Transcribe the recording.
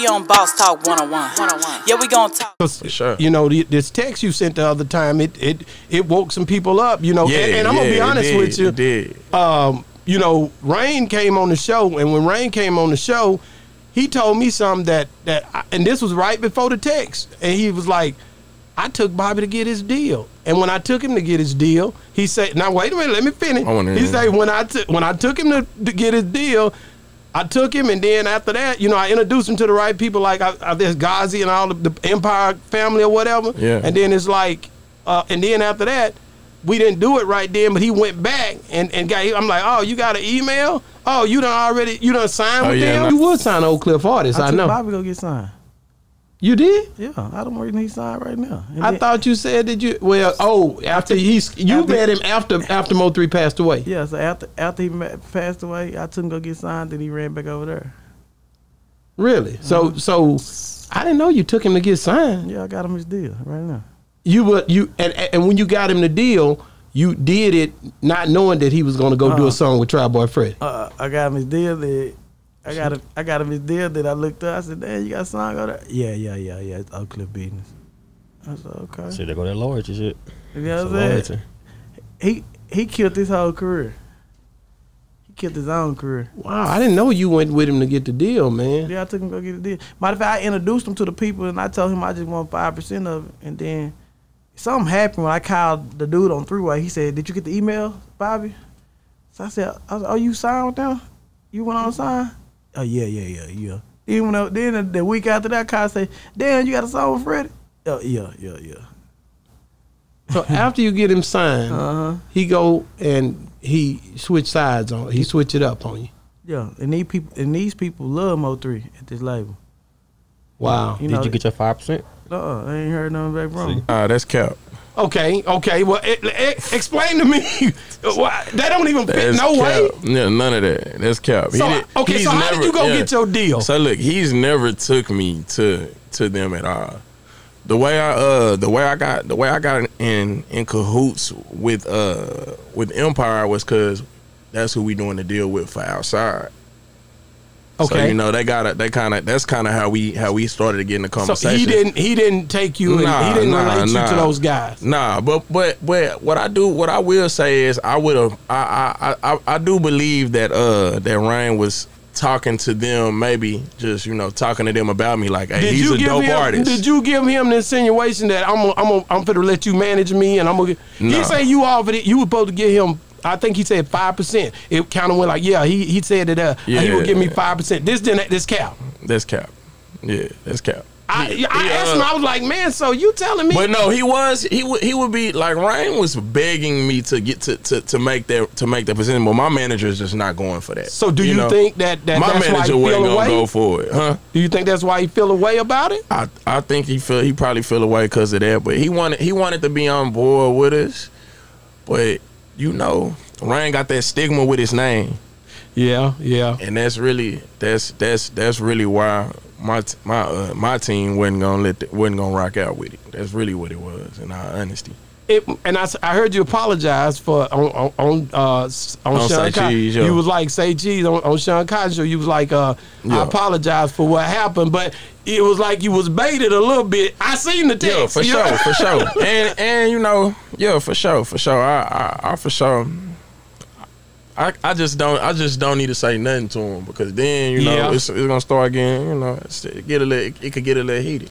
we on Boss Talk 101. 101. Yeah, we gonna talk. sure. You know, the, this text you sent the other time, it it it woke some people up. You know, Yeah, and, and I'm gonna yeah, be it honest did, with you. it did. Um, you know, Rain came on the show, and when Rain came on the show, he told me something that that, I, and this was right before the text, and he was like, "I took Bobby to get his deal." And when I took him to get his deal, he said, "Now wait a minute, let me finish." I wanna He said, "When I took when I took him to, to get his deal." I took him, and then after that, you know, I introduced him to the right people, like I, I, there's Ghazi and all the, the Empire family or whatever. Yeah. And then it's like, uh, and then after that, we didn't do it right then, but he went back and, and got. I'm like, oh, you got an email? Oh, you done already? You done signed Oh, with yeah, them? no. You would sign Oak Cliff artists, I, took know. Bobby go get signed. You did? Yeah, I don't he signed right now. And I then- thought you said that you. Well, oh, after he's you after- met him after after Mo three passed away. Yeah, so after after he met, passed away, I took him go get signed. Then he ran back over there. Really? So so, I didn't know you took him to get signed. Yeah, I got him his deal right now. You were you and and when you got him the deal, you did it not knowing that he was going to go do Uh-uh. a song with Trapboy Freddy. Uh, I got him his deal. That I got him. I got him his deal. That I looked up. I said, "Damn, you got signed over there?" Yeah, yeah, yeah, yeah. It's Oak Cliff business. I said, "Okay." Shit, they go that loyalty shit. You know what a I'm saying? He he killed his whole career. He killed his own career. Wow, I didn't know you went with him to get the deal, man. Yeah, I took him to go get a deal. Matter of fact, I introduced him to the people, and I told him I just want five percent of it. And then something happened when I called the dude on three way. He said, "Did you get the email, Bobby?" So I said, I was, "Oh, you signed with them? You went on sign?" Oh yeah, yeah, yeah, yeah. Even when I, then the, the week after that, I called and say, "Damn, you got a song with Freddie?" Oh yeah, yeah, yeah. So after you get him signed, Uh huh. he go and he switch sides on. He switch it up on you. Yeah, and these people and these people love Mo three at this label. Wow. You Did you get your five percent? Uh, I ain't heard nothing back from him. Ah, that's cap. Okay. Okay. Well, e- e- explain to me. Why- that don't even fit. That's No cap. way. Yeah, none of that. That's cap. So did- okay. So how did you go yeah. get your deal? So look, he's never took me to to them at all. The way I uh the way I got the way I got in in cahoots with uh with Empire was cause that's who we doing the deal with for outside. So Okay. you know they got to they kind of that's kind of how we how we started to get in the So conversation. he didn't. He didn't take you. and Nah, he didn't nah, relate you to those guys. Nah, but but but what I do, what I will say is, I would have, I, I I I do believe that uh that Rain was talking to them, maybe just you know talking to them about me, like, hey, Did he's you a give dope him? artist. Did you give him the insinuation that I'm gonna, I'm gonna, I'm gonna let you manage me and I'm gonna? Get, He say you offered it. You were supposed to give him. I think he said five percent. It kind of went like, yeah. He he said that uh, he would give me five percent. This didn't. This cap. This cap. Yeah, that's cap. I, He- I asked uh, him. I was like, man. So you telling me? But no, he was he would he would be like Rain was begging me to get to to, to make that to make that percentage, but my manager is just not going for that. so do you, know? think that, that my manager he wasn't gonna away? go for it, huh? do you think that's why he feel away about it? I I think he feel he probably feel away because of that, but he wanted he wanted to be on board with us, but you know Rain got that stigma with his name, Yeah, yeah. and that's really that's that's that's really why my my uh, my team wasn't gonna let the, wasn't gonna rock out with it. That's really what it was, in all honesty. It, and I heard you apologize for on on on, uh, on, Sean Say Con- Cheese, yeah. You was like say cheese on, on Sean Cotton show. You was like uh, I apologize for what happened, but it was like you was baited a little bit. I seen the text. Yeah, for sure, know? for sure, and and you know, yeah, for sure, for sure. I I, I for sure. I, I just don't I just don't need to say nothing to him because then you know Yeah. it's, it's gonna start again you know it's, it get a little it could get a little heated.